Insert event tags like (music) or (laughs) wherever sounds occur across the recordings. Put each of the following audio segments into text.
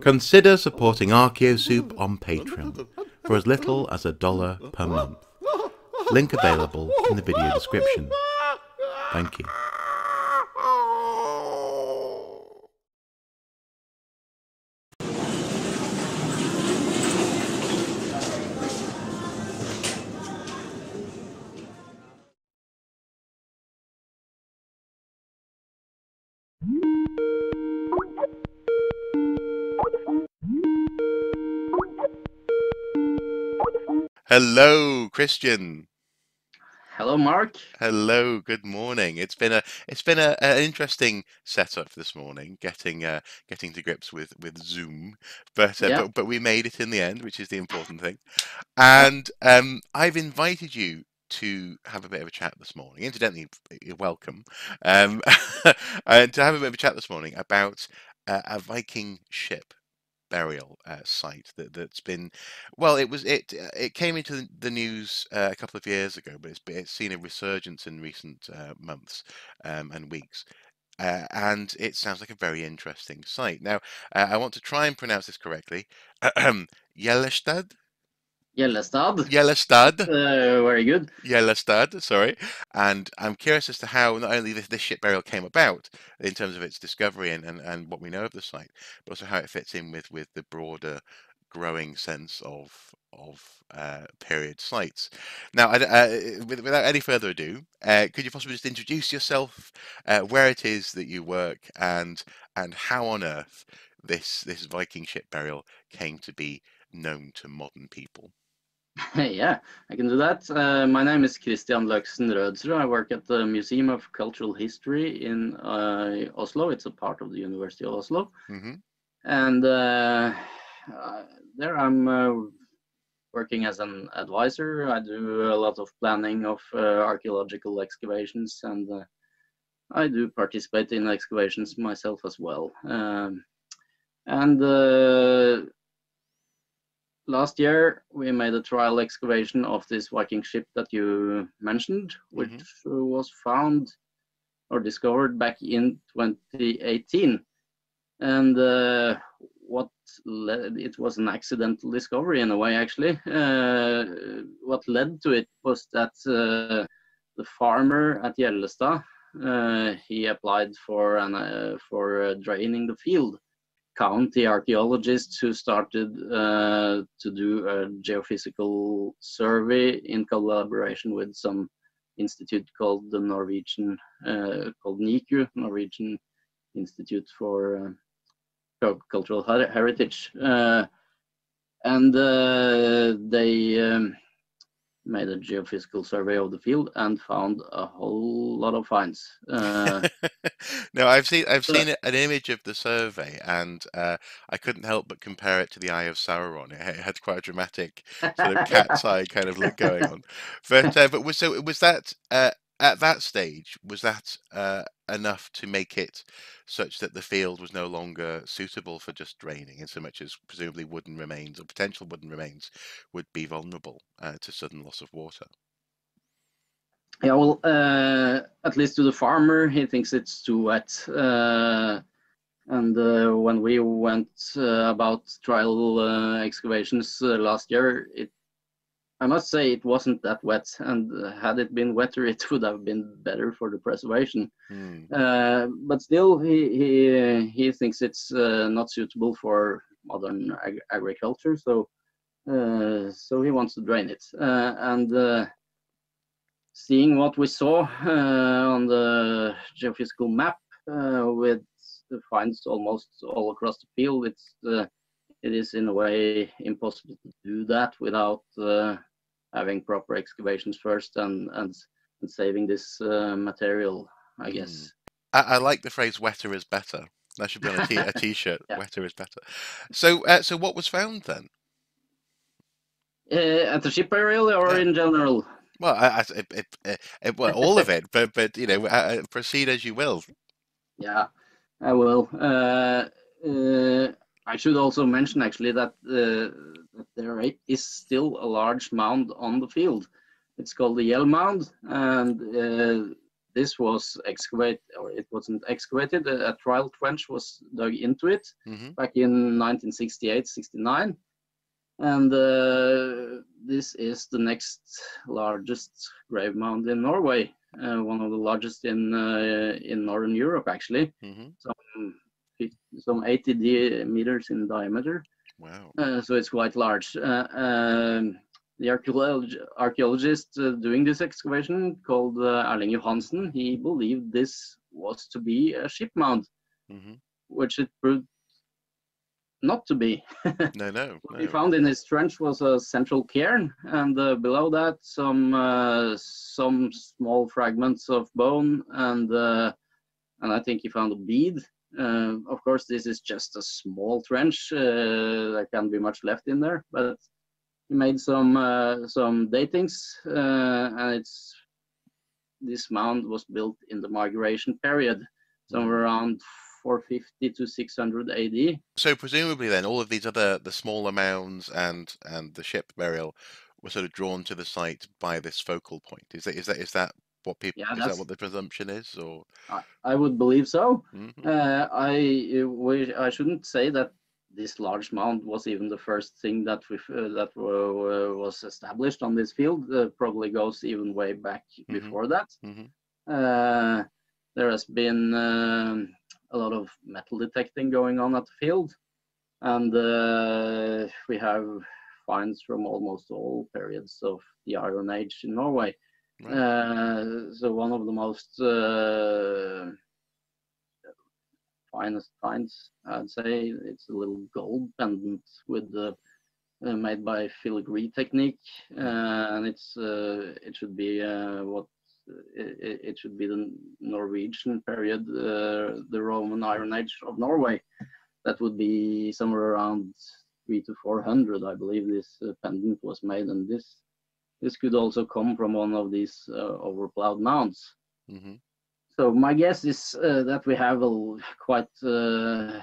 Consider supporting Archaeosoup on Patreon for as little as a dollar per month. Link available in the video description. Thank you. Hello, Christian. Hello, Mark. Hello, good morning. It's been a it's been a, an interesting setup this morning, getting uh, getting to grips with with Zoom, but, uh, Yeah. but but we made it in the end, which is the important thing. And um, I've invited you to have a bit of a chat this morning. Incidentally, you're welcome. Um, (laughs) and to have a bit of a chat this morning about uh, a Viking ship burial uh, site that that's been well it was it uh, it came into the, news uh, a couple of years ago but it's it's seen a resurgence in recent uh, months um, and weeks uh, and it sounds like a very interesting site. Now uh, I want to try and pronounce this correctly (clears throat) Yellestad Gjellestad. Yellestad Uh, very good. Yellestad, sorry. And I'm curious as to how not only this, this ship burial came about in terms of its discovery and, and, and what we know of the site, but also how it fits in with, with the broader growing sense of of uh, period sites. Now, uh, without any further ado, uh, could you possibly just introduce yourself, uh, where it is that you work, and and how on earth this this Viking ship burial came to be known to modern people? (laughs) yeah, I can do that. Uh, my name is Christian Løchsen Rødsrud. I work at the Museum of Cultural History in uh, Oslo. It's a part of the University of Oslo. hmm And uh, uh, there I'm uh, working as an advisor. I do a lot of planning of uh, archaeological excavations and uh, I do participate in excavations myself as well. Um, and uh, last year we made a trial excavation of this Viking ship that you mentioned, which uh, was found or discovered back in 2018. And uh, what led it was an accidental discovery in a way, actually. Uh, what led to it was that uh, the farmer at Gjellestad uh, he applied for an uh, for uh, draining the field county archaeologists who started uh, to do a geophysical survey in collaboration with some institute called the Norwegian, uh, called NIKU, Norwegian Institute for uh, Cultural Her- Heritage. Uh, and uh, they um, made a geophysical survey of the field and found a whole lot of finds. (laughs) No, I've seen I've seen an image of the survey, and uh, I couldn't help but compare it to the Eye of Sauron. It, it had quite a dramatic sort of cat's (laughs) eye kind of look going on. But uh, but was so was that uh, at that stage was that uh, enough to make it such that the field was no longer suitable for just draining, in so much as presumably wooden remains or potential wooden remains would be vulnerable uh, to sudden loss of water. Yeah, well, uh, at least to the farmer, he thinks it's too wet. Uh, and uh, when we went uh, about trial uh, excavations uh, last year, it, I must say, it wasn't that wet. And had it been wetter, (laughs) it would have been better for the preservation. Uh, but still, he he he thinks it's uh, not suitable for modern ag- agriculture. So uh, so he wants to drain it. Uh, and uh, seeing what we saw uh, on the geophysical map uh, with the finds almost all across the field, it's uh, it is in a way impossible to do that without uh, having proper excavations first and and, and saving this uh, material. I guess. I, I like the phrase "wetter is better." That should be on a t- a (laughs) t-shirt. Yeah. Wetter is better. So, uh, so what was found then? Uh, at the ship burial or Yeah. in general? Well, I, I, it, it, it, well, all of it, but but you know, uh, uh, proceed as you will. Yeah, I will. Uh, uh, I should also mention actually that, uh, that there is still a large mound on the field. It's called the Jell Mound, and uh, this was excavated, or it wasn't excavated. A, a trial trench was dug into it hmm back in 1968, 69. And uh, this is the next largest grave mound in Norway, uh, one of the largest in uh, in Northern Europe, actually. hmm Some, some 80 di- meters in diameter, Wow. uh, so it's quite large. Uh, um, the archeolog- archaeologist uh, doing this excavation, called uh, Erling Johansen, he believed this was to be a ship mound, hmm which it proved not to be. (laughs) No, no, What we found in his trench was a central cairn, and uh, below that some uh, some small fragments of bone, and uh, and I think he found a bead. Uh, of course, this is just a small trench. Uh, there can't be much left in there, but he made some uh, some datings, uh, and it's this mound was built in the migration period, somewhere around 450 to 600 AD. So presumably then all of these other the smaller mounds and and the ship burial were sort of drawn to the site by this focal point. Is that is that is that what people Yeah, is that what the presumption is or I, I would believe so. Mhm. Uh, I uh, we, I shouldn't say that this large mound was even the first thing that we uh, that wa- was established on this field. Uh, probably goes even way back Mhm. before that. Mhm. Uh, there has been um, a lot of metal detecting going on at the field, and uh, we have finds from almost all periods of the Iron Age in Norway. Right. Uh, so one of the most uh, finest finds, I'd say, it's a little gold pendant with the uh, made by filigree technique, uh, and it's uh, it should be uh, what it, it- should be the Norwegian period, uh, the Roman Iron Age of Norway. That would be somewhere around three to four hundred, I believe. This uh, pendant was made, and this this could also come from one of these uh, overplowed mounds. Mhm. So my guess is uh, that we have a quite uh,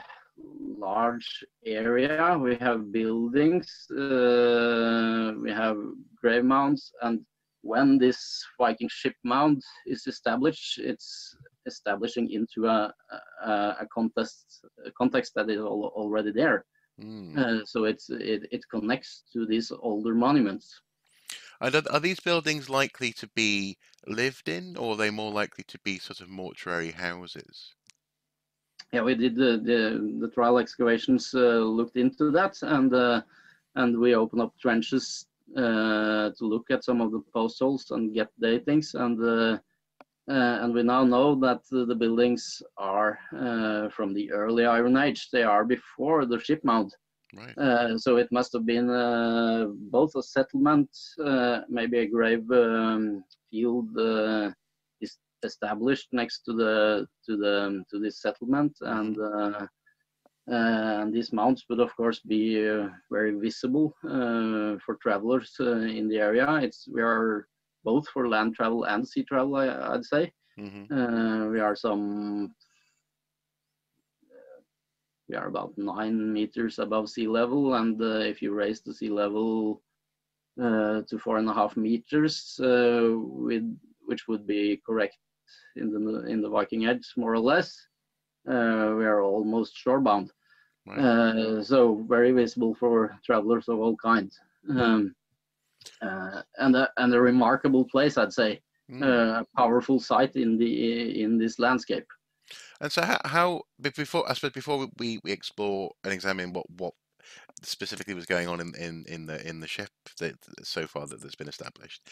large area. We have buildings, uh, we have grave mounds, and when this Viking ship mound is established, it's establishing into a a, a context a context that is al- already there. Mm. Uh, so it's it, it connects to these older monuments. And are, are these buildings likely to be lived in, or are they more likely to be sort of mortuary houses? yeah, we did the the, the trial excavations, uh, looked into that, and uh, and we opened up trenches to look at some of the post holes and get datings, and uh, uh, and we now know that the, the buildings are uh, from the early Iron Age. They are before the ship mound. Right. Uh, so it must have been uh, both a settlement, uh, maybe a grave um, field uh, is established next to the to the to this settlement, and uh, uh, and these mounts would of course be uh, very visible uh, for travelers uh, in the area. It's we are both for land travel and sea travel, I, I'd say. hmm Uh, we are some uh, we are about nine meters above sea level and uh, if you raise the sea level uh, to four and a half meters uh, with which would be correct in the in the Viking Age more or less uh, we are almost shorebound Right. uh, so very visible for travelers of all kinds um, uh, and a, and a remarkable place I'd say Mm. uh, a powerful site in the in this landscape. And so, how, how before I suppose before we, we explore and examine what what specifically was going on in, in, in the in the ship that so far that has been established,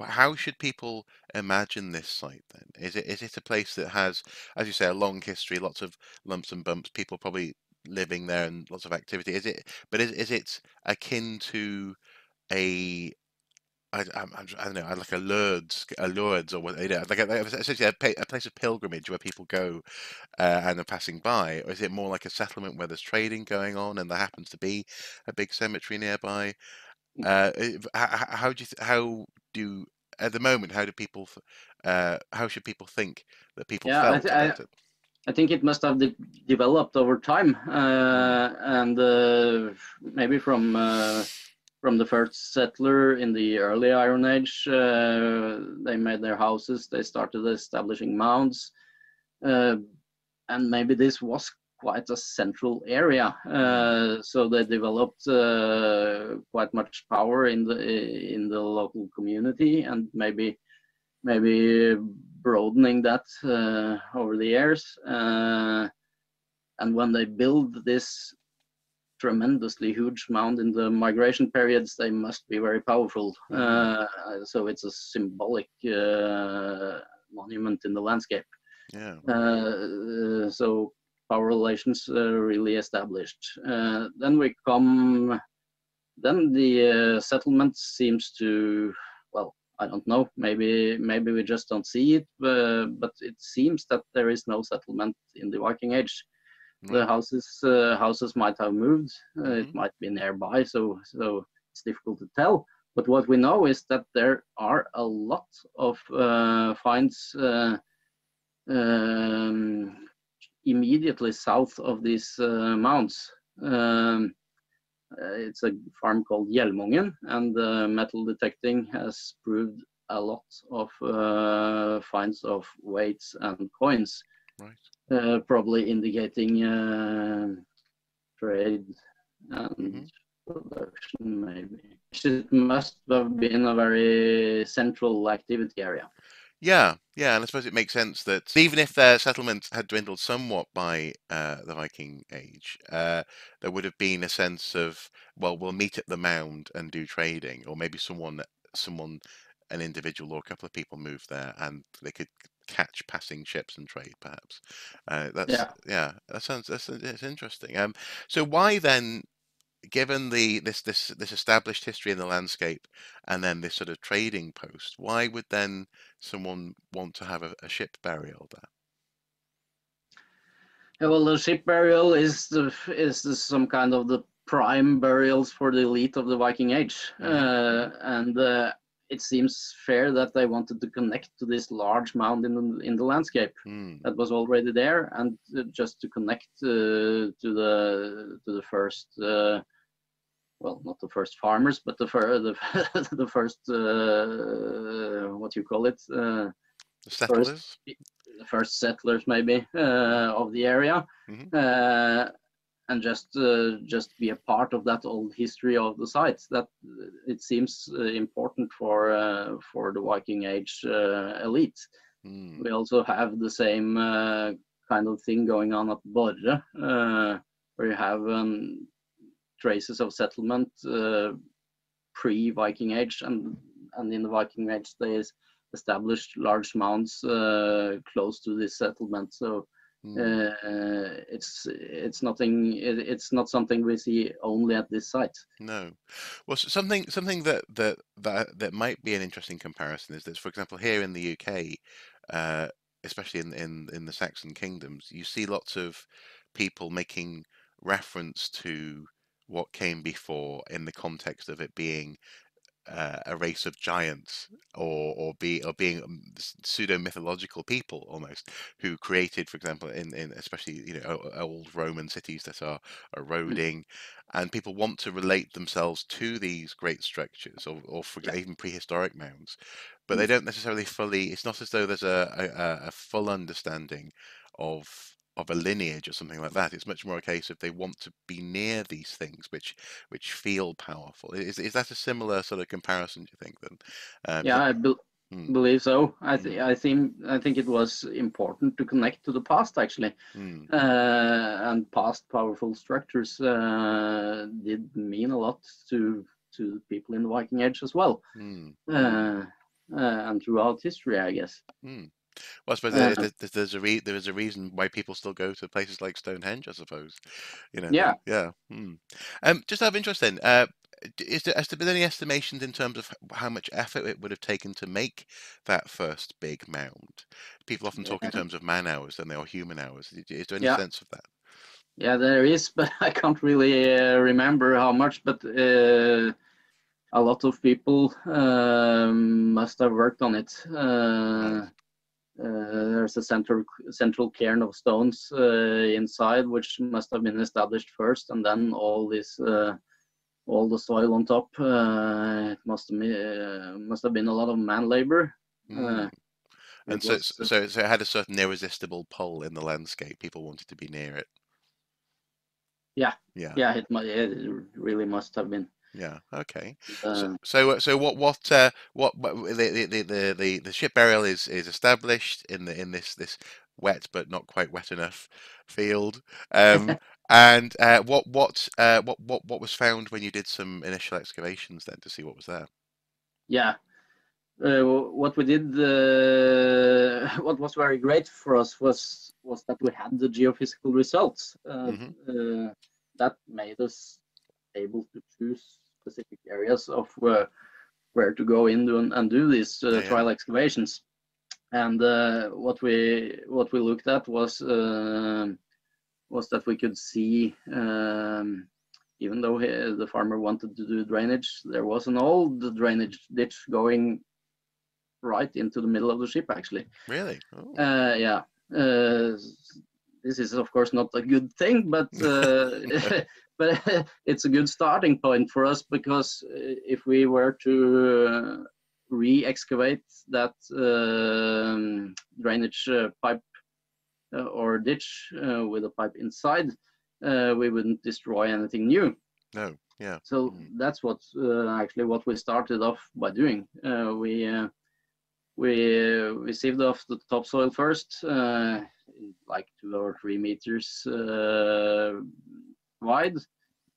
how should people imagine this site then? Is it is it a place that has, as you say, a long history, lots of lumps and bumps, people probably living there and lots of activity? Is it? But is is it akin to a I, I'm, I'm, I don't know, like a Lourdes, a Lourdes, or what you know, like a, essentially a, a place of pilgrimage where people go uh, and are passing by, or is it more like a settlement where there's trading going on and there happens to be a big cemetery nearby? Uh, if- h- h- how do you, how do at the moment, how do people, uh, how should people think that people Yeah, I felt I- it? I think it must have de- developed over time, uh, and uh, maybe from uh, from the first settler in the early Iron Age. Uh, they made their houses, they started establishing mounds, uh, and maybe this was quite a central area. Uh, so they developed quite much power in the in the local community, and maybe maybe broadening that uh, over the years. Uh, and when they build this tremendously huge mound in the migration periods, they must be very powerful. Uh, so it's a symbolic uh, monument in the landscape. Yeah. Uh, so power relations uh, really established. Uh, then we come, then the uh, settlement seems to, I don't know. Maybe maybe we just don't see it, but it seems that there is no settlement in the Viking Age the houses uh, houses might have moved. Uh, mm-hmm. It might be nearby, so so it's difficult to tell. But what we know is that there are a lot of uh, finds uh, um, immediately south of these uh, mounds. Um, uh, it's a farm called Hjelmongen, and metal detecting has proved a lot of finds of weights and coins. Right. Uh, probably indicating uh, trade and mm -hmm. production maybe. It must have been a very central activity area. Yeah, yeah, and I suppose it makes sense that even if their settlement had dwindled somewhat by uh, the Viking Age, uh, there would have been a sense of well, we'll meet at the mound and do trading, or maybe someone, someone, an individual or a couple of people moved there, and they could catch passing ships and trade, perhaps. Uh, that's yeah. yeah, that sounds that's it's interesting. Um, so why then, given the this this this established history in the landscape, and then this sort of trading post, why would then someone want to have a, a ship burial there? Yeah, well, the ship burial is the is the, some kind of the prime burials for the elite of the Viking Age, mm-hmm. uh, and uh, it seems fair that they wanted to connect to this large mound in the, in the landscape mm. that was already there, and just to connect uh, to the to the first, uh, well, not the first farmers, but the fir- (laughs) the, the first uh, what you call it, uh, the settlers, first, the first settlers maybe uh, of the area. Mm-hmm and just uh, just be a part of that old history of the site. That it seems uh, important for uh, for the Viking Age uh, elite. Mm. We also have the same uh, kind of thing going on at Borre, where you have um, traces of settlement pre-Viking Age, and and in the Viking Age they established large mounds close to this settlement. So Mm. Uh, it's it's nothing. It, it's not something we see only at this site. No, well, something something that that that that might be an interesting comparison is that, for example, here in the UK, uh, especially in in in the Saxon kingdoms, you see lots of people making reference to what came before in the context of it being uh, a race of giants or or be or being um, pseudo mythological people almost who created for example in, in especially you know old roman cities that are mm. eroding and people want to relate themselves to these great structures or, or for example, even prehistoric mounds but they mm. don't necessarily fully it's not as though there's a, a, a full understanding of of a lineage or something like that. It's much more a case of they want to be near these things, which which feel powerful. Is is that a similar sort of comparison? Do you think then? Uh, yeah, I be- hmm. believe so. I th- hmm. I think I think it was important to connect to the past actually, hmm. uh, and past powerful structures uh, did mean a lot to to people in the Viking Age as well, uh, uh, and throughout history, I guess. Well, I suppose uh, there's, there's a re- there is a reason why people still go to places like Stonehenge, I suppose. You know. Yeah. Yeah. Hmm. Um, just out of interest, then, uh, is there has there been any estimations in terms of how much effort it would have taken to make that first big mound? People often talk in terms of man hours than they are human hours. Is there any yeah. sense of that? Yeah, there is, (laughs) but I can't really uh, remember how much. But uh, a lot of people um, must have worked on it. Uh, there's a central central cairn of stones uh, inside, which must have been established first, and then all this uh, all the soil on top. Uh, it must have been, uh, must have been a lot of man labor. Mm. Uh, and so, was, uh, so, so it had a certain irresistible pull in the landscape. People wanted to be near it. Yeah. Yeah. yeah, it, it really must have been. Yeah. Okay. Uh, So, so, uh, so what, what, uh, what, what the, the, the, the, the ship burial is, is established in the, in this, this wet but not quite wet enough field. Um, (laughs) and uh, what, what, uh, what, what, what was found when you did some initial excavations then to see what was there? yeah uh, what we did uh, (laughs) what was very great for us was was that we had the geophysical results uh, Mhm. uh, that made us able to choose specific areas of where where to go in and, and do these uh, Yeah, trial excavations and uh, what we what we looked at was um was that we could see um, even though he, the farmer wanted to do drainage, there was an old drainage ditch going right into the middle of the ship, actually. Really? Oh. Uh, yeah. Uh, this is, of course, not a good thing, but uh, (laughs) (laughs) but (laughs) it's a good starting point for us because uh, if we were to uh, re-excavate that um, drainage uh, pipe uh, or ditch uh, with a pipe inside, uh, we wouldn't destroy anything new. no. Yeah. So Mm. that's what uh, actually what we started off by doing. Uh, we uh, we uh, we sieved off the topsoil first, uh, like two or three meters uh, wide,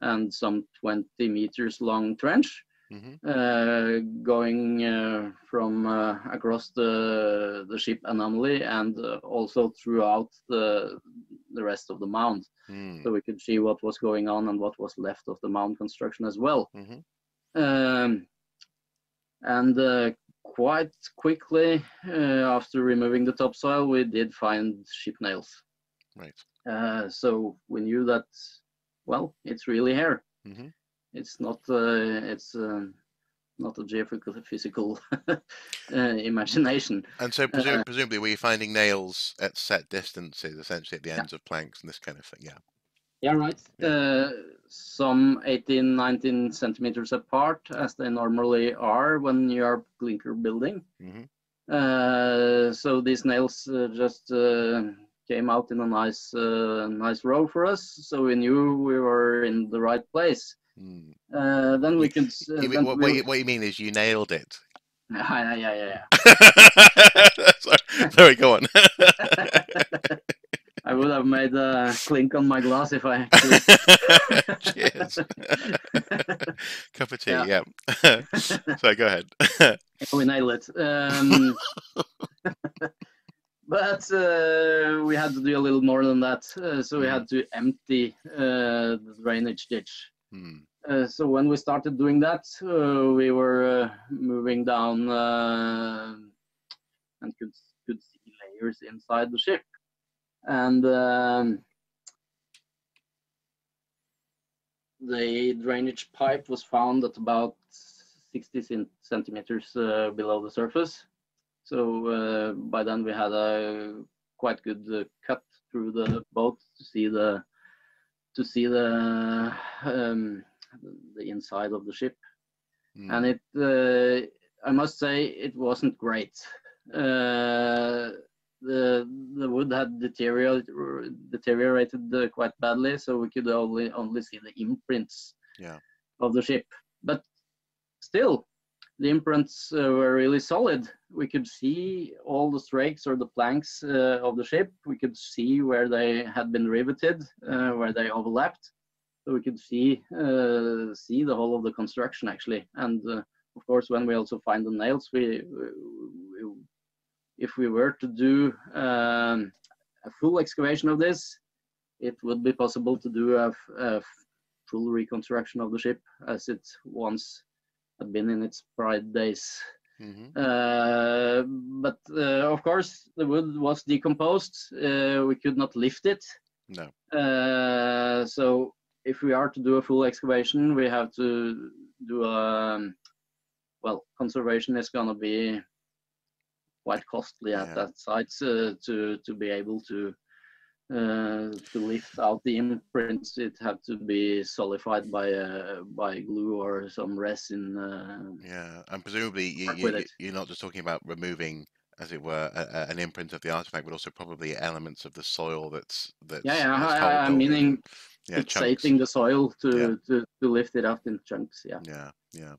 and some 20 meters long trench, hmm uh, going uh, from uh, across the the ship anomaly and uh, also throughout the the rest of the mound Mm. so we could see what was going on and what was left of the mound construction as well. hmm Um, and uh, quite quickly uh, after removing the topsoil, we did find ship nails. Right. Uh, so we knew that, well, it's really here. hmm It's not. Uh, it's uh, not a geographical physical (laughs) uh, imagination. And so presu- Uh, presumably were you finding nails at set distances, essentially at the Yeah. ends of planks and this kind of thing? Yeah. Yeah, right. Uh, some 18, 19 centimeters apart, as they normally are when you are clinker building. hmm Uh, so these nails uh, just uh, came out in a nice, uh, nice row for us. So we knew we were in the right place. Mm. Uh, then we could. Uh, then what, we- what, you, what you mean is you nailed it. (laughs) yeah, yeah, yeah, yeah. (laughs) Sorry, Sorry, go on. (laughs) I would have made a clink on my glass if I. Cheers. Cup of tea, Yeah. yeah. so go ahead. we nailed it. Um, but uh, we had to do a little more than that. Uh, so we had to empty uh, the drainage ditch. Hmm. Uh, so when we started doing that, uh, we were uh, moving down and could could see layers inside the ship, and um, the drainage pipe was found at about 60 centimeters uh, below the surface. So uh, by then we had a quite good uh, cut through the boat to see the to see the um, the inside of the ship, Hmm. and it uh, I must say it wasn't great. Uh, the the wood had deteriorated deteriorated uh, quite badly, so we could only only see the imprints Yeah. of the ship. But still, the imprints uh, were really solid. We could see all the strakes or the planks uh, of the ship. We could see where they had been riveted, uh, where they overlapped. So we could see see the whole of the construction actually. And of course, when we also find the nails, we, we if we were to do um, a full excavation of this, it would be possible to do a full reconstruction of the ship as it once had been in its pride days. Mhm. Uh, but uh, of course, the wood was decomposed. Uh, we could not lift it. No. Uh, so if we are to do a full excavation, we have to do a um, well. Conservation is going to be quite costly at Yeah. that site uh, to to be able to uh, to lift out the imprints, it had to be solidified by uh, by glue or some resin. Uh, Yeah, and presumably you, you, with you- it. you're not just talking about removing, as it were, a, a- an imprint of the artifact, but also probably elements of the soil that's that's. yeah, yeah, that's I, I, hold- I'm holding it. meaning yeah, chunks. the soil to, Yeah. to to lift it up in chunks. Yeah. Yeah, yeah.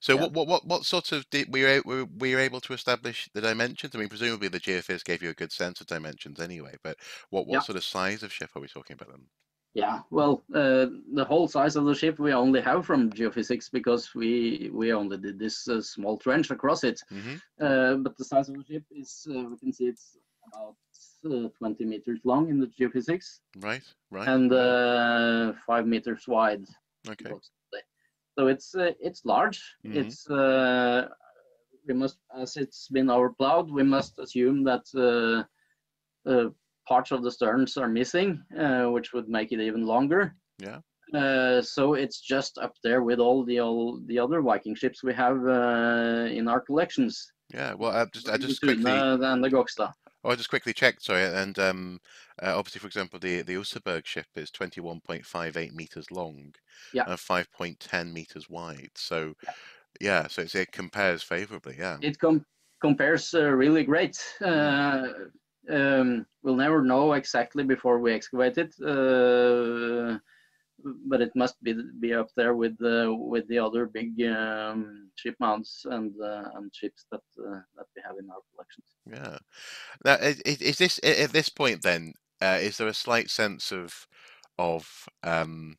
So Yeah. what what what what sort of did, were you were, were you able to establish the dimensions? I mean, presumably the geophys gave you a good sense of dimensions anyway, but what what Yeah. sort of size of ship are we talking about then? Yeah, well, uh, the whole size of the ship we only have from geophysics because we we only did this uh, small trench across it. hmm Uh, but the size of the ship is uh, we can see it's about uh, 20 meters long in the geophysics Right, right. and uh, five meters wide. okay. So it's uh, it's large. Mhm. It's uh, we must as it's been overplowed, we must assume that uh, uh, parts of the sterns are missing, uh, which would make it even longer. Yeah. Uh, so it's just up there with all the all the other Viking ships we have uh, in our collections. Yeah. Well, I just I just quickly and the Gokstad. Oh, I just quickly checked. Sorry, and um, uh, obviously, for example, the the Oseberg ship is twenty one point five eight meters long, Yeah. and five point ten meters wide. So, yeah, so it's, it compares favorably. Yeah. it com- compares uh, really great. Uh, um, we'll never know exactly before we excavate it, uh, but it must be be up there with the with the other big um, ship mounts and uh, and ships that uh, that we have in our collections. Yeah. Now, is, is is this at this point then? Uh, is there a slight sense of of um,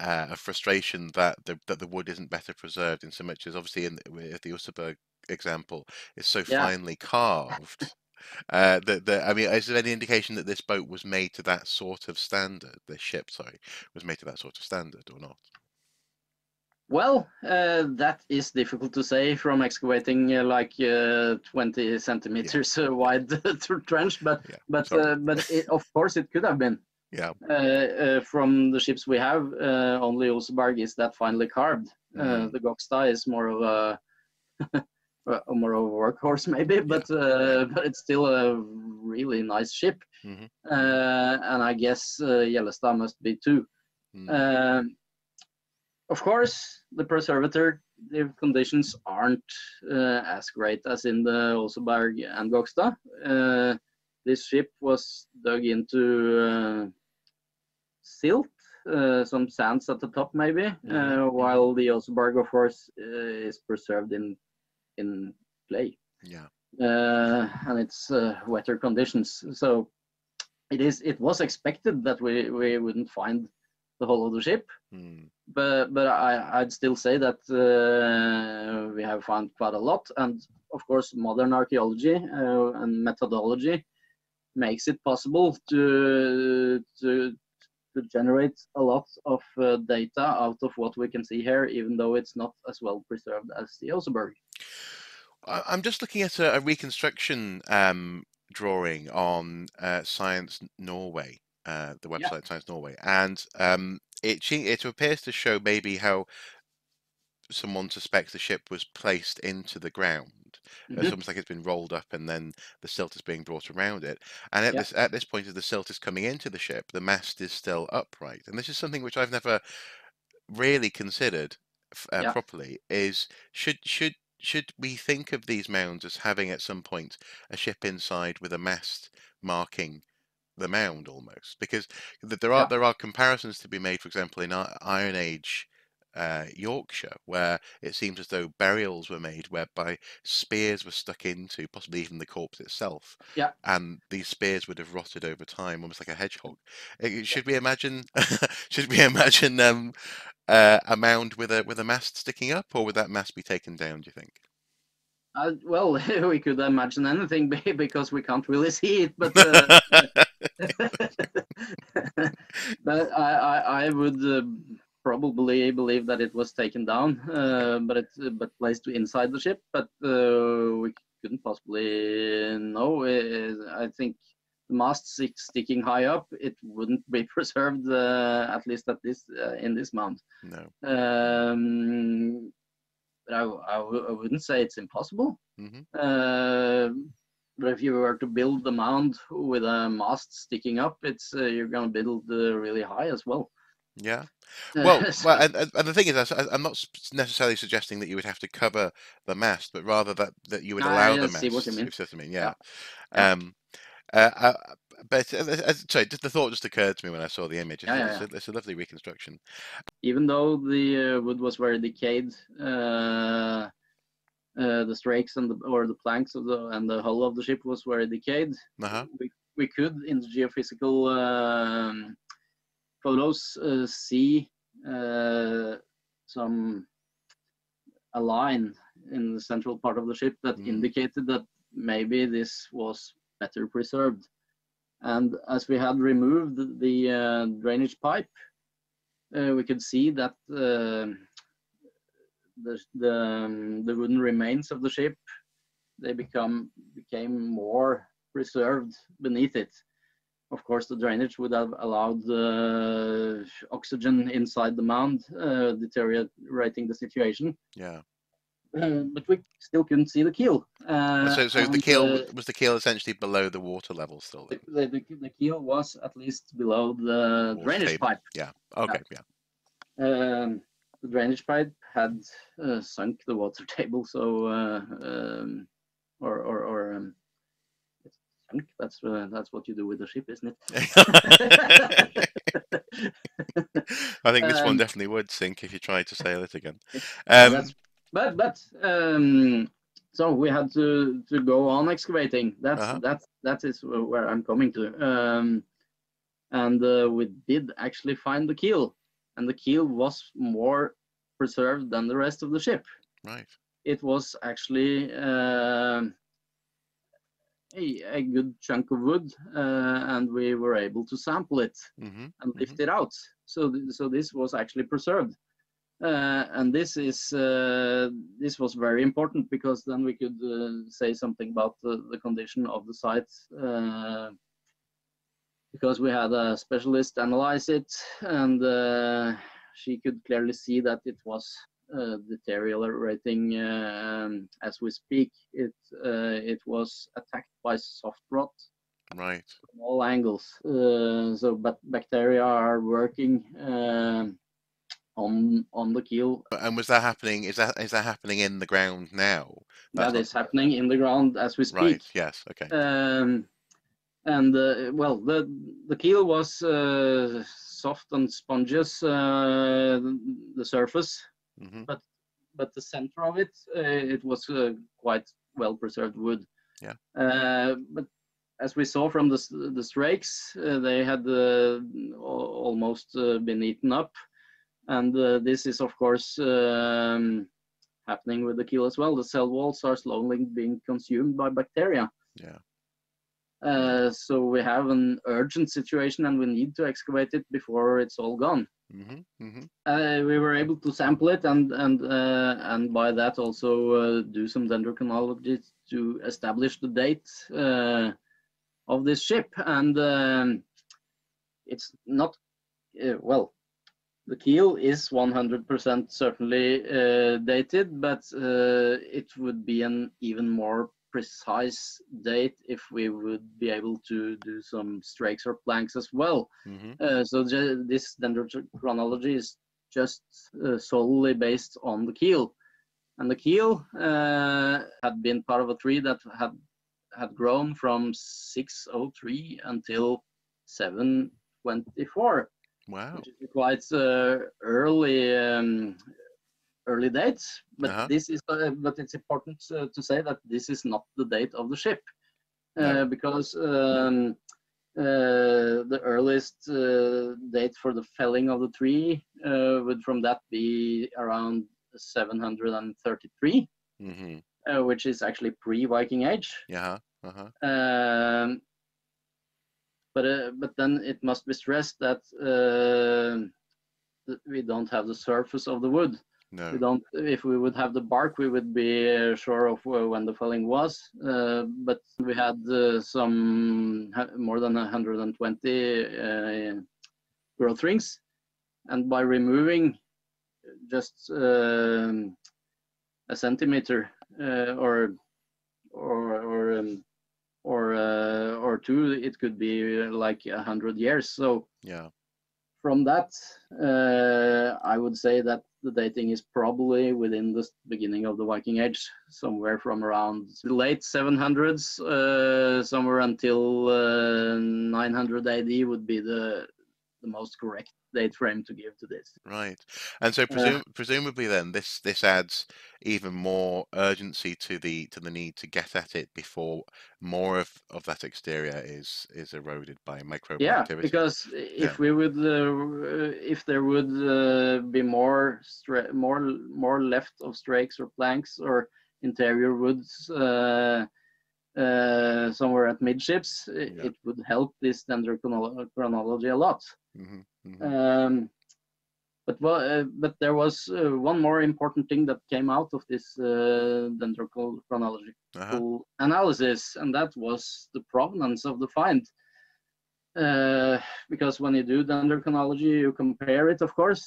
uh, a frustration that the that the wood isn't better preserved in so much as obviously in the, the example is so Yeah. finely carved. Uh, that, that I mean, is there any indication that this boat was made to that sort of standard? This ship, sorry, was made to that sort of standard or not? Well, uh, that is difficult to say from excavating uh, like uh, 20 centimeters uh, wide (laughs) trench, but Yeah, but uh, but it, of course it could have been. Yeah. uh, uh, from the ships we have, uh, only Oseberg is that finely carved. Uh, Mhm. the Gokstad is more of a (laughs) more of a workhorse (laughs) maybe, but uh, but it's still a really nice ship. Mhm. Uh, and I guess uh, Gjellestad must be too. Mm. Um, of course, the preservative conditions aren't uh, as great as in the Oseberg and Gokstad. Uh, this ship was dug into uh, silt, uh, some sands at the top maybe, uh, Mhm. while the Oseberg, of course, uh, is preserved in in play. Yeah. uh, and it's uh, wetter conditions. So it is. It was expected that we we wouldn't find the whole of the ship, Mm. but but I I'd still say that uh, we have found quite a lot, and of course modern archaeology uh, and methodology makes it possible to to to generate a lot of uh, data out of what we can see here, even though it's not as well preserved as the Oseberg. I- I'm just looking at a, a reconstruction um, drawing on uh, Science Norway, uh, the Yeah. website Science Norway, and um, it che- it appears to show maybe how someone suspects the ship was placed into the ground. It's Mhm. almost like it's been rolled up, and then the silt is being brought around it. And at Yeah. this at this point, as the silt is coming into the ship, the mast is still upright. And this is something which I've never really considered f- uh, Yeah. properly. Is should should should we think of these mounds as having at some point a ship inside with a mast marking the mound almost? Because there are Yeah. there are comparisons to be made, for example, in Iron Age. Uh, Yorkshire, where it seems as though burials were made whereby spears were stuck into, possibly even the corpse itself, Yeah. and these spears would have rotted over time, almost like a hedgehog. Should we imagine? (laughs) should we imagine um, uh, a mound with a with a mast sticking up, or would that mast be taken down? Do you think? Uh, well, (laughs) we could imagine anything be- because we can't really see it, but uh, (laughs) but I, I, I would uh, probably believe that it was taken down, uh, but it but placed inside the ship. But uh, we couldn't possibly know. Uh, I think the mast sticking high up, it wouldn't be (laughs) preserved uh, at least at this uh, in this mount. no. Um, but I, I, w- I wouldn't say it's impossible. hmm Uh, but if you were to build the mound with a mast sticking up, it's uh, you're going to build uh, really high as well. Yeah. (laughs) Well, well, and, and and the thing is, I- I'm not necessarily suggesting that you would have to cover the mast, but rather that that you would I allow the see mast. what you mean. If you see what I mean, Yeah. yeah. Um, uh, uh, but uh, sorry, just the thought just occurred to me when I saw the image. It's, Yeah, yeah, it's. A, it's a lovely reconstruction. even though the uh, wood was very decayed, uh, uh, the strakes and the or the planks of the and the hull of the ship was very decayed. Uh huh. We we could in the geophysical um, photos uh, see uh, some a line in the central part of the ship that Mm. indicated that maybe this was better preserved. And as we had removed the uh, drainage pipe, uh, we could see that uh, the the, um, the wooden remains of the ship they become became more preserved beneath it. Of course, the drainage would have allowed the oxygen inside the mound, uh, deteriorating the situation. Yeah. Uh, but we still couldn't see the keel. Uh, so, so the keel uh, was the keel essentially below the water level still. the, the, the, keel was at least below the Water drainage table. pipe. Yeah. Okay. Yeah. Um, the drainage pipe had uh, sunk the water (laughs) table, so uh, um, or or, or um, That's uh, that's what you do with the ship, isn't it? (laughs) I think this one Um, definitely would sink if you tried to sail it again. (laughs) Um, but but um, so we had to to go on excavating. That's Uh-huh. that's that is where I'm coming to. Um, and uh, we did actually find the keel, and the keel was more preserved than the rest of the ship. right. It was actually um a, a good chunk of wood, uh, and we were able to sample it hmm and lift it out. So, th- so this was actually preserved, uh, and this is uh, this was very important because then we could uh, say something about the, the condition of the site. Uh, because we had a specialist analyze it, and uh, she could clearly see that it was deteriorating um, as we speak. It uh, it was attacked by soft rot Right. from all angles. Uh, so, but bacteria are working um, on on the keel. And was that happening? Is that is that happening in the ground now? That's That not- is happening in the ground as we speak. Right. Yes. Okay. Um, and uh, well, the the keel was uh, soft and uh, the surface, hmm but the center of it, uh, it was uh, quite well preserved wood. Yeah. Uh, but as we saw from the the strakes, uh, they had uh, almost uh, been eaten up, and uh, this is of course um, happening with the keel as well. The cell walls are slowly being consumed by bacteria. Yeah. Uh, so we have an urgent situation, and we need to excavate it before it's all gone hmm hmm uh, we were able to sample it and and uh, and by that also uh, do some dendrochronology to establish the date uh, of this ship. And um, it's not uh, well the keel is 100% certainly uh, dated but it would be an even more precise date if we would be able to do some strakes or planks as well hmm uh, so this dendrochronology is just uh, solely based on the keel. And the keel uh, had been part of a tree that had had grown from 603 until 724, Wow. which is quite uh, early um, early dates. But Uh-huh. this is uh, but it's important uh, to say that this is not the date of the ship, uh, because um, uh, the earliest uh, date for the felling of the tree uh, would from that be around 733, hmm uh, which is actually pre-Viking Age. Yeah. Uh huh. Um, but uh, but then it must be stressed that uh, that we don't have the surface of the wood. We don't. If we would have the bark, we would be uh, sure of uh, when the felling was. Uh, but we had uh, some more than 120 uh, growth rings, and by removing just um, a centimeter uh, or or, or um, or uh, or two. It could be like a hundred years. So Yeah. from that, uh, I would say that the dating is probably within the beginning of the Viking Age, somewhere from around the late 700s, uh, somewhere until uh, 900 AD would be the the most correct date frame to give to this. Right. And so presum presumably then this this adds even more urgency to the to the need to get at it before more of, of that exterior is is eroded by microbial Yeah, activity. because if Yeah. we would, uh, if there would uh, be more stra- more more left of strakes or planks or interior woods uh, uh, somewhere at midships, Yeah. it would help this dendrochronology chronology a lot. Hmm hmm Um, but well, uh, but there was uh, one more important thing that came out of this uh, dendrochronological uh-huh. analysis, and that was the provenance of the find. Uh, because when you do dendrochronology, you compare it, of course.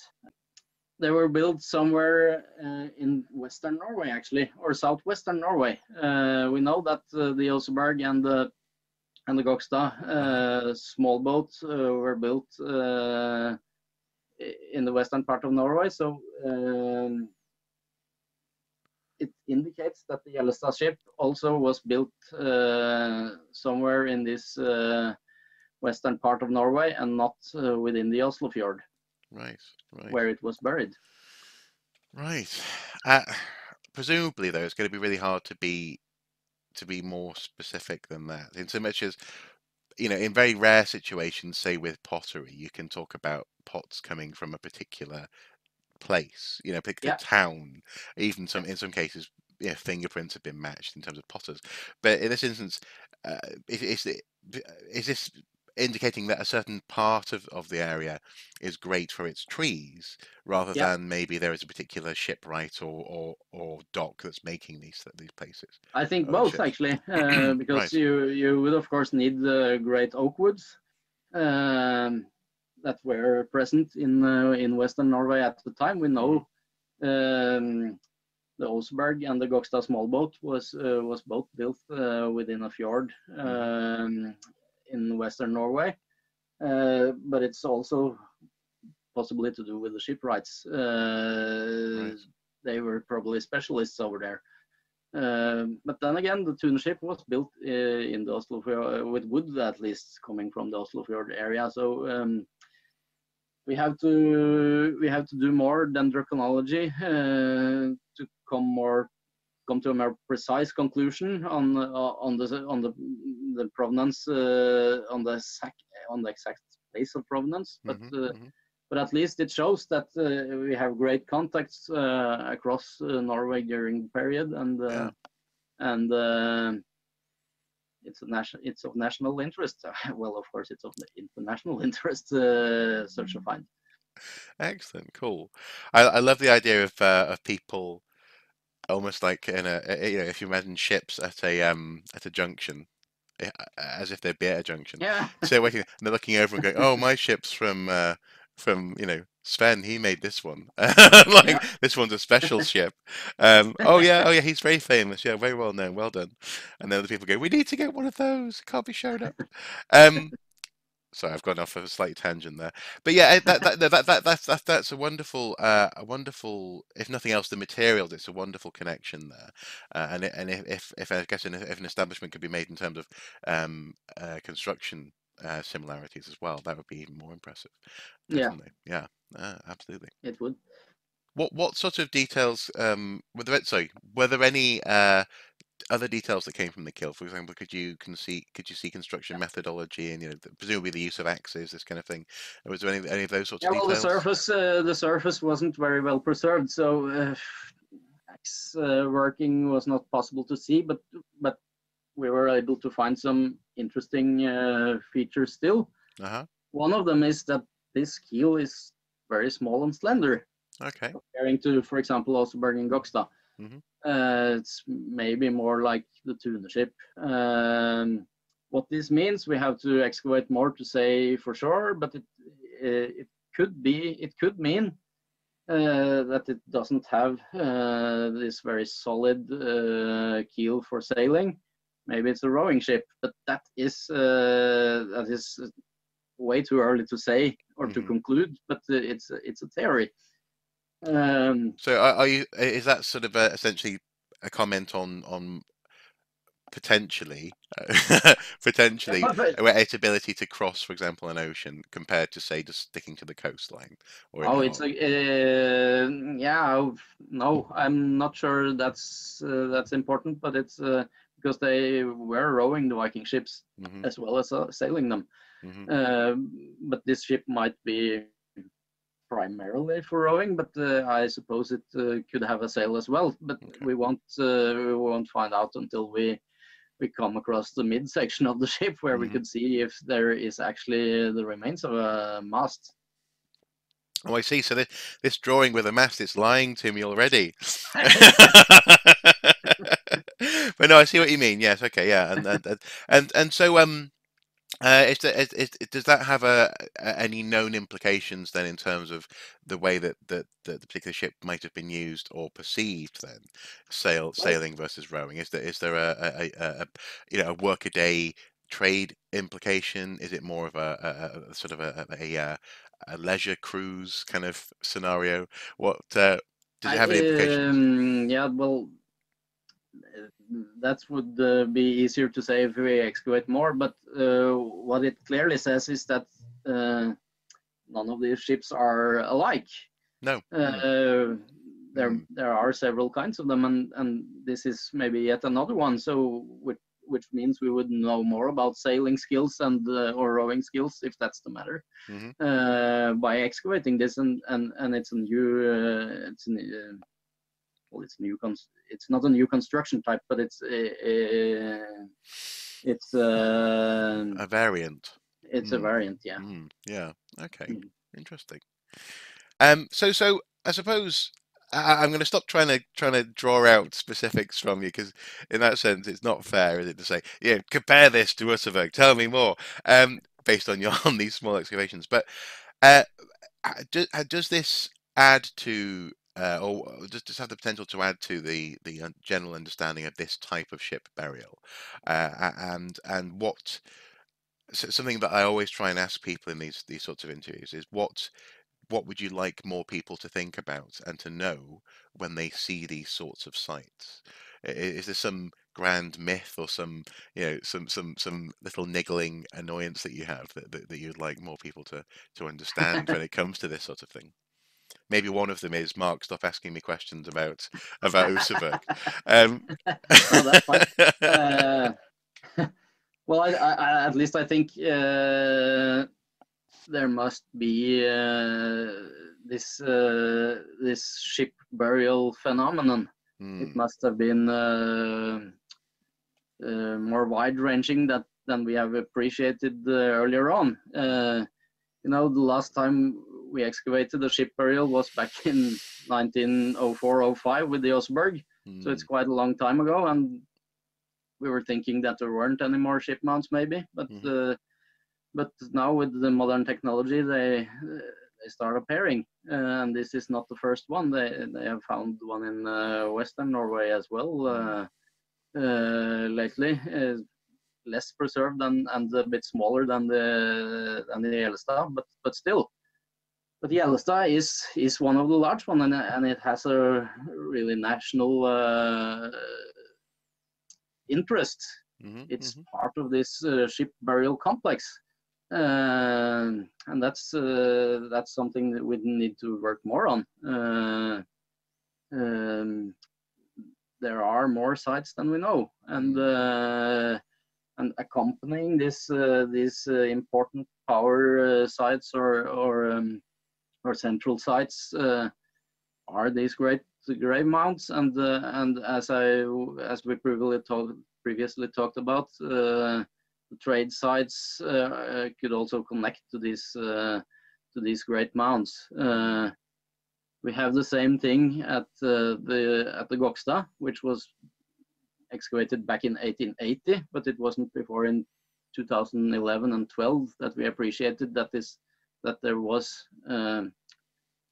They were built somewhere uh, in western Norway, actually, or southwestern Norway. Uh, we know that uh, the Oseberg and the and the Gokstad uh, small boats uh, were built uh, in the western part of Norway. So um, it indicates that the Gjellestad ship also was built uh, somewhere in this uh, western part of Norway and not uh, within the Oslo fjord Right. Right. where it was buried. Right. Uh, presumably, though, it's going to be really hard to be to be more specific than that. In so much as, you know, in very rare situations, say with pottery, you can talk about pots coming from a particular place, you know, particular Yeah. town. Even some in some cases, you know, fingerprints have been matched in terms of potters. But in this instance, uh, is, is it is this indicating that a certain part of, of the area is great for its trees rather Yeah. than maybe there is a particular shipwright or, or, or dock that's making these these places. I think both actually, (clears throat) uh, because Right. you you would of course need the great oak woods um, that were present in uh, in Western Norway at the time. We know um, the Oseberg and the Gokstad small boat was uh, was both built uh, within a fjord um, in Western Norway, uh, but it's also possibly to do with the shipwrights. Uh, Right. They were probably specialists over there. Um, but then again, the Tune ship was built uh, in the Oslo Fjord, with wood at least coming from the Oslo Fjord area. So um, we have to we have to do more dendrochronology uh, to come more come to a more precise conclusion on uh, on the on the the provenance uh, on the exact on the exact place of provenance. But Mhm, uh, mhm. but at least it shows that uh, we have great contacts uh, across uh, Norway during the period, and uh, Yeah. and it's a national it's of national interest. (laughs) well, of course, it's of international (laughs) interest. Uh, such a find. Excellent, cool. I, I love the idea of uh, of people almost like in a a- you know if you imagine ships at a um at a junction, eh, as if they'd be at a junction. Yeah, So they're waiting, and they're looking over and going, "Oh, my ship's from uh, from you know Sven. He made this one. (laughs) (laughs) like Yeah. this one's a special (laughs) ship. Um, oh yeah, oh yeah, he's very famous. Yeah, very well known. Well done." And then the people go, "We need to get one of those. It can't be showed up." Um, sorry, I've gone off of a slight tangent there, but yeah, eh, that that that, that, that that's that's that's a wonderful uh, a wonderful, if nothing else, the materials. It's a wonderful connection there, uh, and and if if, if I guess an, if an establishment could be made in terms of um, uh, construction uh, similarities as well, that would be even more impressive. Yeah. Definitely. Yeah, uh, absolutely. it would. What what sort of details um, were there? Sorry, were there any uh, other details that came from the kill? For example, could you can see could you see construction methodology and you know the- presumably the use of axes, this kind of thing? Was there any any of those sorts Yeah, of well, the surface uh, the surface wasn't very well preserved, so uh, axe uh, working was not possible to see. But but we were able to find some interesting uh, features still. Uh huh. One of them is that this keel is very small and slender Okay. comparing to, for example, Oseberg and Gokstad. Mhm. Uh, it's maybe more like the Tune ship. Um, what this means, we have to excavate more to say for sure, but it it could be it could mean uh, that it doesn't have uh, this very solid uh, keel for sailing. maybe it's a rowing ship, but that is uh, that is way too early to say or to Mhm. conclude. But it's it's a theory. Um, So are, are you? Is that sort of a, essentially a comment on on potentially (laughs) potentially uh, its ability to cross, for example, an ocean compared to say just sticking to the coastline? Or oh, it's a uh, yeah. No, I'm not sure that's uh, that's important, but it's uh, because they were rowing the Viking ships Mhm, as well as uh, sailing them. mhm. Um, but this ship might be primarily for rowing, but uh, I suppose it uh, could have a sail as well. But Okay. we won't uh, we won't find out until we we come across the midsection of the (laughs) ship where we Mhm. could see if there is actually the remains of a mast. Oh, I see. So this, this drawing with a mast, it's lying to me already. (laughs) (laughs) but no, I see what you mean. Yes, okay, yeah, and and and and, and so um, uh, is, there, is, is does that have a, a any known implications then in terms of the way that that, that the particular ship might have been used or perceived then, sail sailing versus rowing? Is there is there a, a, a, you know a workaday trade implication? Is it more of a, a, sort of a, uh, a leisure cruise kind of scenario? What uh, does it have any implications? Um, yeah, well, that would uh, be easier to say if we excavate more. But uh, what it clearly says is that uh, none of these ships are alike. No. Uh, there, Mm. there are several kinds of them, and and this is maybe yet another one. So, which which means we would know more about sailing skills and uh, or rowing skills, if that's the matter, Mhm. uh, by excavating this, and and and it's a new uh, it's an, uh, well, it's new it's not a new construction type, but it's a, a it's uh, A variant. it's a Mm. variant, yeah. Mm, yeah. Okay. Mm. Interesting. Um. So so I suppose I, I'm going to stop trying to trying to draw out specifics from you because in that sense it's not fair, is it, to say yeah compare this to Oseberg, tell me more. Um. Based on your (laughs) on these small excavations, but uh, uh, do, uh, does this add to uh, or just, this have the potential to add to the the uh, general understanding of this type of ship burial, uh, and and what so something that I always try and ask people in these these sorts of interviews is what what would you like more people to think about and to know when they see these sorts of sites? Is there some grand myth or some you know some some some little niggling annoyance that you have that, that, that you'd like more people to to understand (laughs) when it comes to this sort of thing? Maybe one of them is Mark, stop asking me questions about about Oseberg. (laughs) Um, (laughs) fine. (laughs) Uh, well, I, I, at least I think uh, there must be uh, this uh, this ship burial phenomenon. hmm, It must have been uh, uh, more wide-ranging that than we have appreciated uh, earlier on. Uh, you know, the last time we excavated the ship burial was back (laughs) in 1904-05 with the Oseberg. So it's hmm, quite a long time ago, and we were thinking that there weren't any more ship mounts, maybe. But Mhm. uh, but now with the modern technology, they uh, they start appearing, uh, and this is not the first one. They they have found one in uh, Western Norway as well uh, uh, lately. Uh, less preserved and, and a bit smaller than the than the Gjellestad, but but still. But yeah, Gjellestad is is one of the large one, and, and it has a really national uh, interest. mhm, It's mhm. part of this uh, ship burial complex, Um and that's uh, that's something that we need to work more on. Uh, um, there are more sites than we know, and uh, and accompanying this uh, these uh, important power uh, sites or or um, or central sites uh, are these great grave mounds and uh, and as I as we previously talked previously talked about uh, the trade sites could also connect to these to these great mounds. We have the same thing at the at the Gokstad, which was excavated back in 1880, but it wasn't before in 2011 and 12 that we appreciated that this that there was um,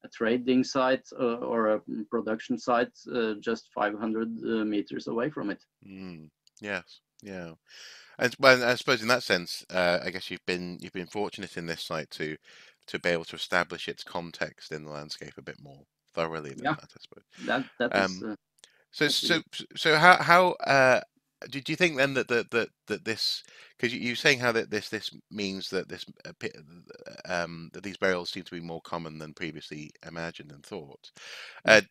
a trading site uh, or a production site uh, just 500 uh, meters away from it. Mm, yes, Yeah, and well, I suppose in that sense, uh, I guess you've been you've been fortunate in this site to to be able to establish its context in the landscape a bit more thoroughly than Yeah, that, I suppose. that that is Um, uh, so that's so so how how uh, do, do you think then that that that, that this because you, you're saying how that this this means that this um, that these burials seem to be more common than previously imagined and thought. mm. Uh,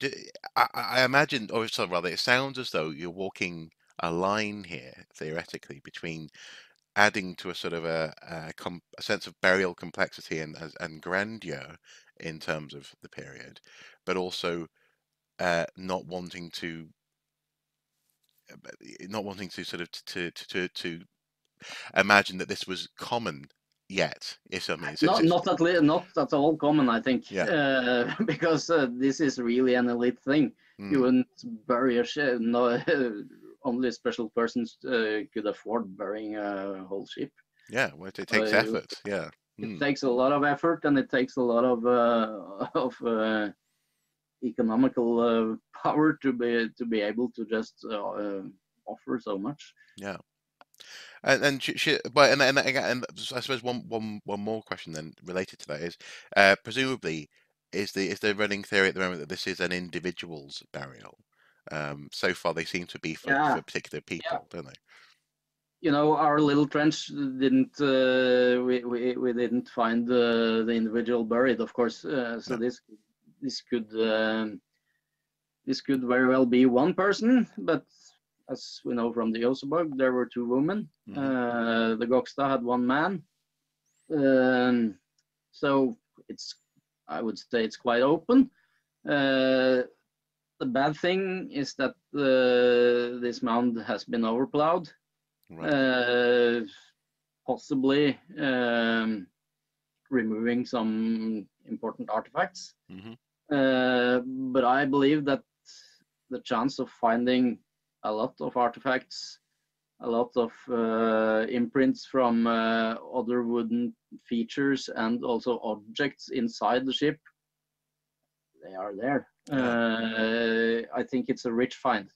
d- I, I imagine, or rather, it sounds as though you're walking a line here theoretically between adding to a sort of a a, com- a sense of burial complexity and and grandeur in terms of the period, but also uh, not wanting to not wanting to sort of to to to, to imagine that this was common yet. If something, so, not so, not at le- not at all common, I think, yeah, uh, (laughs) because uh, this is really an elite thing. You mm, wouldn't bury a ship. No, (laughs) only special persons uh, could afford burying a whole ship. yeah. Well, it, it So takes it, effort. Yeah. it Mm, takes a lot of effort and it takes a lot of uh, (laughs) of uh, economical uh, (laughs) power to be to be able to just uh, uh, offer so much. yeah. And and sh- sh- but and and, and I suppose one one one more question then related to that is, uh, presumably, is the is the running theory at the moment that this is an individual's burial? Um, so far they seem to be for Yeah, for particular yeah. people, don't they? You know, our little trench didn't uh, we, we we didn't find uh, the individual buried, of course. Uh, so No. this this could um, this could very well be one person, but as we know from the Oseberg, there were two women. hmm Uh, the Gokstad had one man. Um, so it's, I would say it's quite open. Uh, the bad thing is that uh, this mound has been overplowed, Right. uh, possibly um, removing some important artifacts. hmm Uh, but I believe that the chance of finding a lot of artifacts, a lot of uh, imprints from uh, other wooden features and also objects inside the ship, they are there. Uh, I think it's a rich find.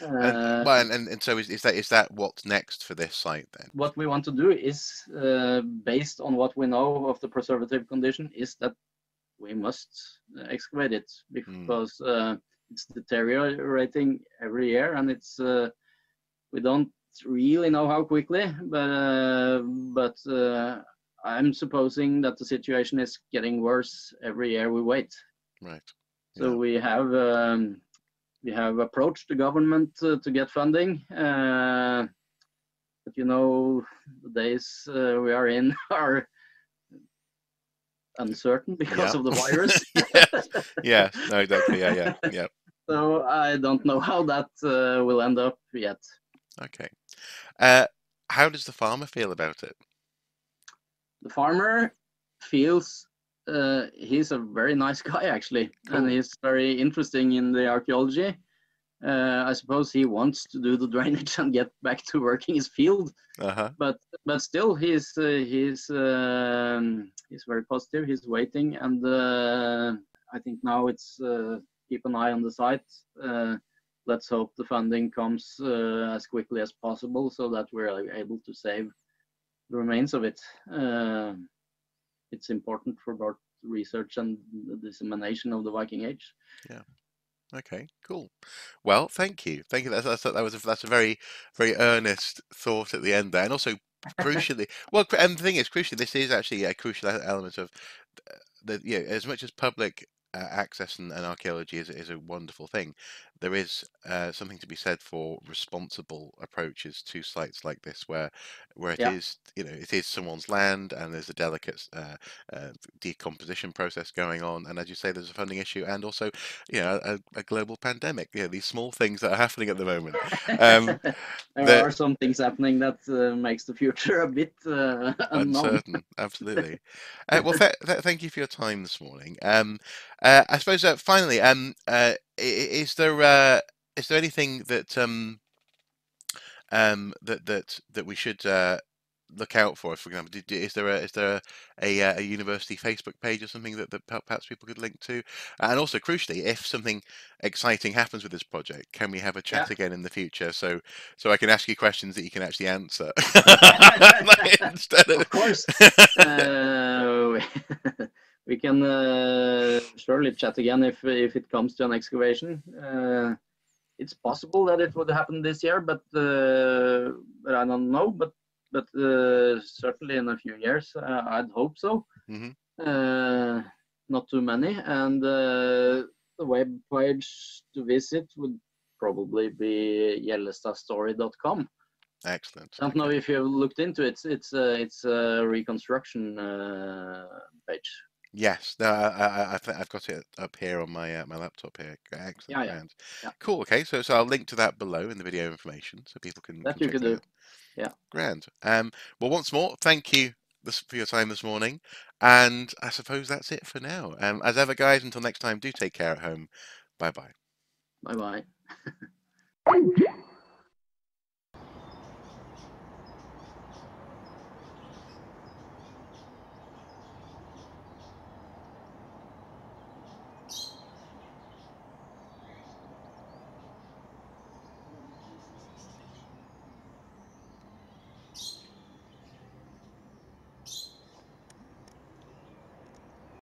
And Uh, well, and, and, and so is, is that is that what's next for this site then? what we want to do is, uh, based on what we know of the preservative condition, is that we must uh, excavate it Mm. because uh, it's deteriorating every year and it's uh, we don't really know how quickly but uh, but uh, i'm supposing that the situation is getting worse every year we wait Right. so Yeah. we have um, we have approached the government uh, to get funding uh, but you know the days uh, we are in (laughs) are uncertain because Yeah. of the (laughs) virus. (laughs) Yes. No. Exactly. Yeah. Yeah. (laughs) Yeah. So I don't know how that uh, will end up yet. Okay. Uh, how does the farmer feel about it? The farmer feels uh, he's a very nice guy actually, and he's very interesting in the archaeology. Uh, I suppose he wants to do the (laughs) drainage and get back to working his field, Uh huh. but but still he's uh, he's um, he's very positive. He's waiting, and uh, I think now it's uh, keep an eye on the site. Uh, let's hope the funding comes uh, as quickly as possible so that we're able to save the remains of it. Uh, it's important for both research and the dissemination of the Viking Age. Okay. Cool. Well, thank you. Thank you. That's, that's that was a, that's a very very earnest thought at the end there, and also (laughs) crucially, well, and the thing is, crucially, this is actually a crucial element of uh, the you know, as much as public uh, access and, and archaeology is is a wonderful thing. There is uh, something to be said for responsible approaches to sites like this, where where it Yeah. is you know it is someone's land and there's a delicate uh, uh, decomposition process going on, and as you say, there's a funding issue and also you know a, a global pandemic. You know these small things that are happening at the moment. Um, (laughs) there the- are some things happening that uh, makes the future (laughs) a bit uh, (laughs) uncertain absolutely well th- th- thank you for your time this morning um uh, i suppose uh, finally um uh, is there uh is there anything that um um that that that we should uh look out for? For example, did, is there a is there a, a, uh, a university Facebook page or something that, that perhaps people could link to? And also, crucially, if something exciting happens with this project, can we have a chat Yeah. again in the future so so I can ask you questions that you can actually answer (laughs) (laughs) instead of Of course. (laughs) we can uh, surely chat again if if it comes to an excavation. Uh, it's possible that it would happen this year, but uh, but I don't know. But but uh, certainly in a few years, uh, I'd hope so. Mhm. Uh, not too many, and uh, the web page to visit would probably be gjellestadstory.com. excellent. I don't know if you've looked into it. It's it's a, it's a reconstruction uh, page. Yes, no, I, I, I I've got it up here on my uh, my laptop here. Excellent, Yeah, yeah, yeah. Cool. Okay, so so I'll link to that below in the video information so people can. That can you that do. out. Yeah. Grand. Um. Well, once more, thank you this, for your time this morning, and I suppose that's it for now. Um. As ever, guys. Until next time, do take care at home. Bye bye. Bye bye. (laughs)